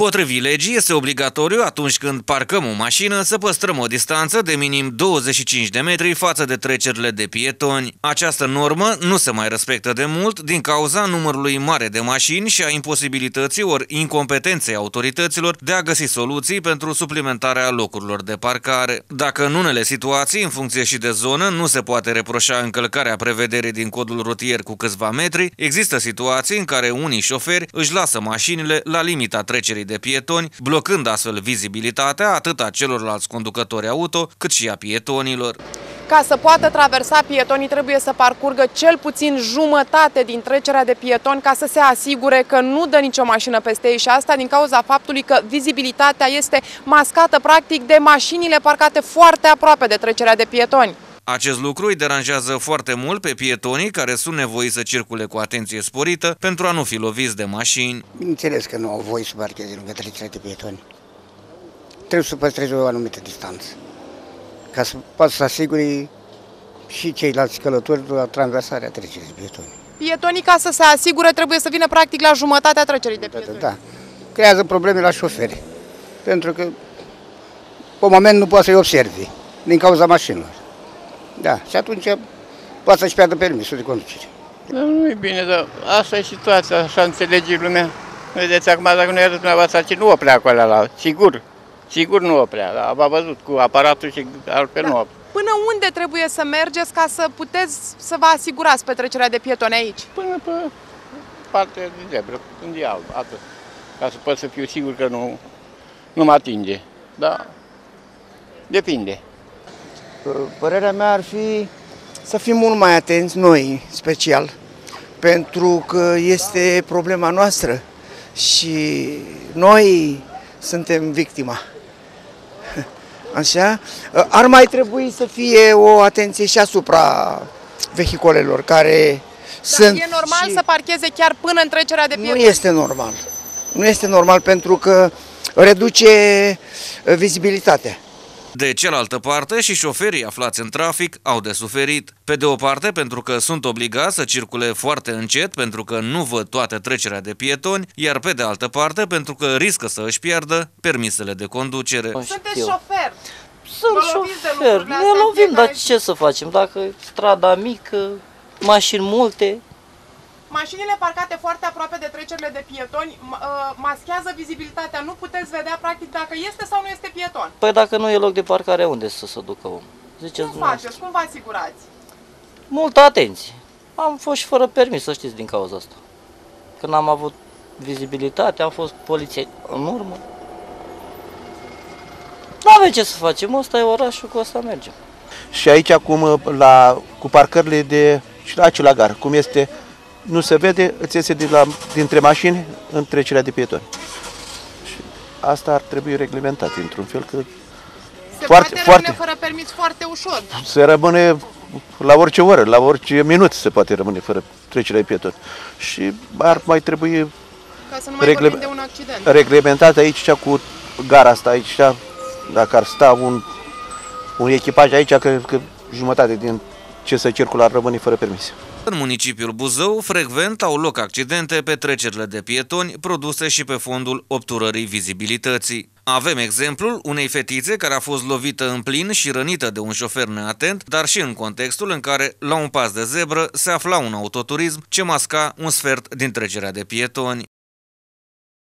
Potrivit legii, este obligatoriu atunci când parcăm o mașină să păstrăm o distanță de minim 25 de metri față de trecerile de pietoni. Această normă nu se mai respectă de mult din cauza numărului mare de mașini și a imposibilității ori incompetenței autorităților de a găsi soluții pentru suplimentarea locurilor de parcare. Dacă în unele situații, în funcție și de zonă, nu se poate reproșa încălcarea prevederii din codul rutier cu câțiva metri, există situații în care unii șoferi își lasă mașinile la limita trecerii de pietoni, blocând astfel vizibilitatea atât a celorlalți conducători auto, cât și a pietonilor. Ca să poată traversa, pietonii trebuie să parcurgă cel puțin jumătate din trecerea de pietoni ca să se asigure că nu dă nicio mașină peste ei și asta din cauza faptului că vizibilitatea este mascată practic de mașinile parcate foarte aproape de trecerea de pietoni. Acest lucru îi deranjează foarte mult pe pietonii care sunt nevoiți să circule cu atenție sporită pentru a nu fi loviți de mașini. Bineînțeles că nu au voie să parcheze lângă trecerea de pietoni. Trebuie să păstreze o anumită distanță ca să poată să asigure și ceilalți călători la traversarea trecerii de pietoni. Pietonii, ca să se asigure, trebuie să vină practic la jumătatea trecerii de pietoni. Da, creează probleme la șoferi, pentru că pe moment nu poate să-i observi din cauza mașinilor. Da, și atunci poate să-și pierdă permisul de conducere. Da, nu e bine, dar asta e situația, așa înțelege lumea. Vedeți, acum dacă nu era dumneavoastră, nu oprea acolo la, sigur, sigur nu oprea, dar am văzut cu aparatul și altfel da. nu oprea. Până unde trebuie să mergeți ca să puteți să vă asigurați petrecerea de pietoni aici? Până pe partea de zebră, când e alb, atât. Ca să pot să fiu sigur că nu, nu mă atinge. Da, depinde. Părerea mea ar fi să fim mult mai atenți, noi special, pentru că este problema noastră și noi suntem victima. Așa? Ar mai trebui să fie o atenție și asupra vehicolelor care Dar sunt... e normal și... să parcheze chiar până în trecerea de pietoni? Nu este normal. Nu este normal pentru că reduce vizibilitatea. De cealaltă parte, și șoferii aflați în trafic au de suferit. Pe de o parte, pentru că sunt obligați să circule foarte încet, pentru că nu văd toate trecerea de pietoni, iar pe de altă parte, pentru că riscă să își piardă permisele de conducere. Sunteți șofer! Sunt șofer, ne lovim, dar ce să facem? Dacă strada mică, mașini multe, Mașinile parcate foarte aproape de trecerile de pietoni uh, maschează vizibilitatea. Nu puteți vedea practic dacă este sau nu este pieton. Păi dacă nu e loc de parcare, unde să se ducă om? Ziceți Cum faceți? Cum vă asigurați? Multă atenție. Am fost și fără permis, să știți, din cauza asta. Când am avut vizibilitate, am fost poliție în urmă. Nu avem ce să facem, ăsta e orașul, cu asta mergem. Și aici acum la, cu parcările de, și la aici la gar, cum este nu se vede, îți iese de la, dintre mașini în trecerea de pietoni. Și asta ar trebui reglementat într-un fel că se foarte, poate foarte, fără permis foarte ușor. Se rămâne la orice oră, la orice minut se poate rămâne fără trecerea de pietoni. Și ar mai trebui Ca să nu mai regle, de un accident. reglementat aici cu gara asta aici, dacă ar sta un, un echipaj aici, că, că jumătate din ce se circulă ar rămâne fără permis. În municipiul Buzău, frecvent au loc accidente pe trecerile de pietoni produse și pe fondul obturării vizibilității. Avem exemplul unei fetițe care a fost lovită în plin și rănită de un șofer neatent, dar și în contextul în care, la un pas de zebră, se afla un autoturism ce masca un sfert din trecerea de pietoni.